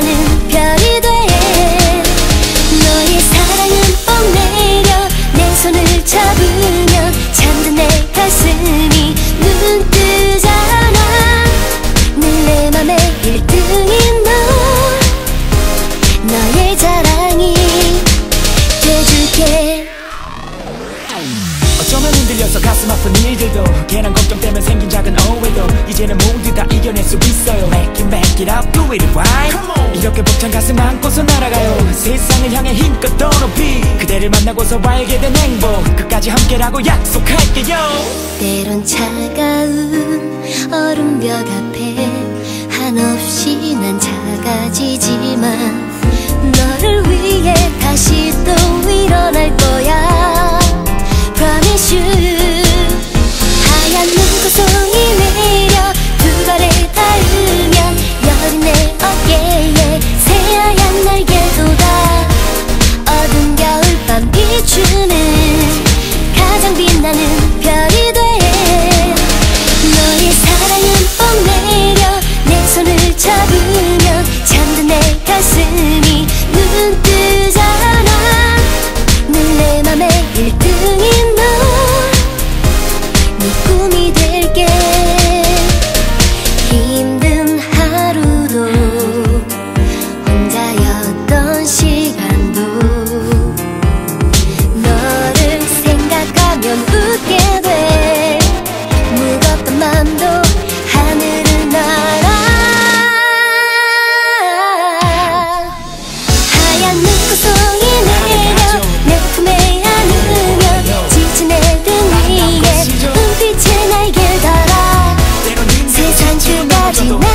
나는 별이 돼. 너의 사랑은 뻥 내려. 내 손을 잡으면 잠든 내 가슴이 눈 뜨잖아. 늘내 맘의 1등인 너 너의 자랑이 돼줄게. 어쩌면 흔들려서 가슴 아픈 일들도 괜한 걱정 때문에 생긴 작은 오해도 이제는 모두 다 이겨낼 수 있어요. Make it make it up do it right? 이렇게 벅찬 가슴 안고서 날아가요. 세상을 향해 힘껏 더 높이 그대를 만나고서 알게 된 행복. 끝까지 함께라고 약속할게요. 때론 차가운 얼음벽 앞에 한없이 난 작아지지만 너를 위해 다시 넘어져도